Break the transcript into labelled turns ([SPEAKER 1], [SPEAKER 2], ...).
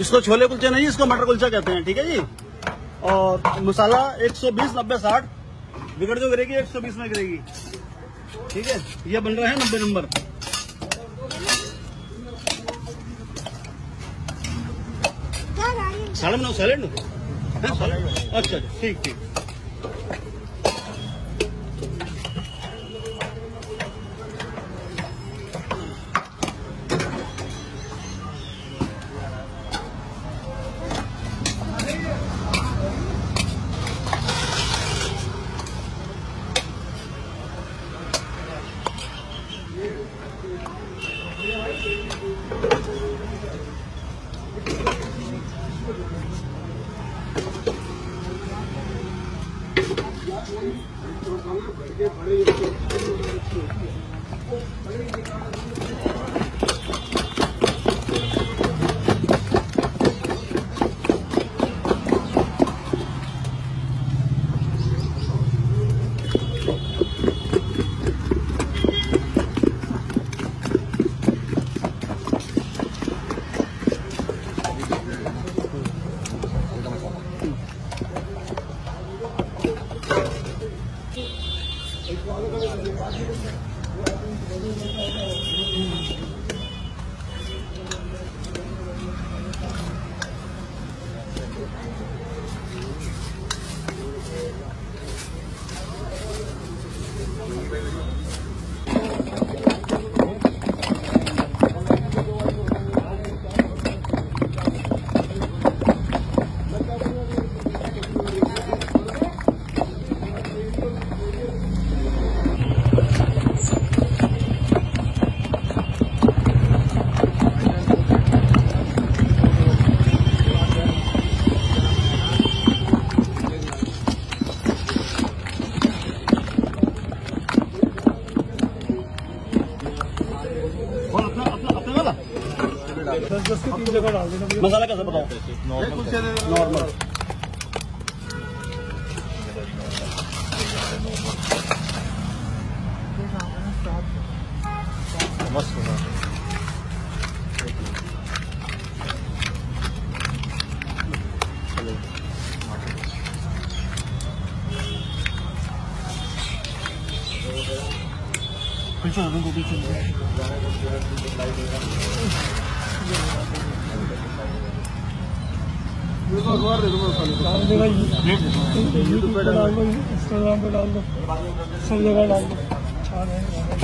[SPEAKER 1] इसको छोले कुलचे नहीं इसको मटर कुलचा कहते हैं ठीक है जी? और मसाला 120 नब्बे साठ बिगड़ जो गिरेगी 120 में गिरेगी। ठीक है? ये बन रहा है नब्बे नंबर। साढ़े नौ सैलेड? अच्छा ठीक ठीक। ठीक और
[SPEAKER 2] डाल
[SPEAKER 1] मसाला कैसे बताओ नॉर्मल
[SPEAKER 2] मस्त होगा।
[SPEAKER 1] पीछे रुको पीछे
[SPEAKER 2] डाल देना यूट्यूब पे डाल दो। इंस्टाग्राम पे डाल दो। सब जगह डाल दो। अच्छा रहेगा